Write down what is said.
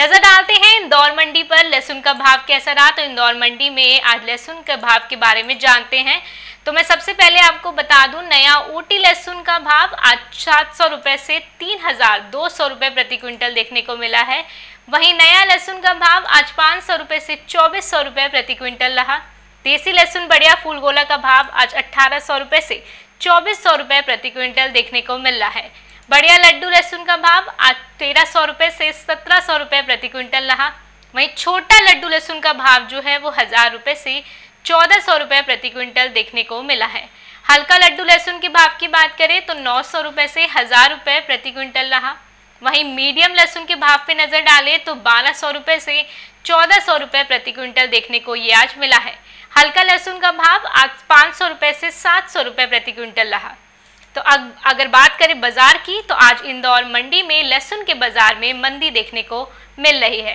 नज़र डालते हैं इंदौर मंडी पर, लहसुन का भाव कैसा रहा? तो इंदौर मंडी में आज लहसुन के भाव के बारे में जानते हैं। तो मैं सबसे पहले आपको बता दूँ, नया ऊटी लहसुन का भाव आज सात सौ रुपये से तीन हज़ार दो सौ रुपये प्रति क्विंटल देखने को मिला है। वहीं नया लहसुन का भाव आज पाँच सौ रुपये से चौबीस सौ रुपये प्रति क्विंटल रहा। देसी लहसुन बढ़िया फूल गोला का भाव आज अट्ठारह सौ रुपये से चौबीस सौ रुपये प्रति क्विंटल देखने को मिल रहा है। बढ़िया लड्डू लहसुन का भाव आज तेरह सौ रुपये से सत्रह सौ रुपये प्रति क्विंटल रहा। वहीं छोटा लड्डू लहसुन का भाव जो है वो हज़ार रुपये से चौदह सौ रुपये प्रति क्विंटल देखने को मिला है। हल्का लड्डू लहसुन के भाव की बात करें तो नौ सौ रुपये से हज़ार रुपये प्रति क्विंटल रहा। वहीं मीडियम लहसुन के भाव पे नज़र डालें तो बारह सौ रुपये से चौदह सौ रुपये प्रति क्विंटल देखने को ये आज मिला है। हल्का लहसुन का भाव आज पाँच सौ रुपये से सात सौ रुपये प्रति क्विंटल रहा। तो अग, अगर बात करें बाज़ार की तो आज इंदौर मंडी में लहसुन के बाज़ार में मंदी देखने को मिल रही है।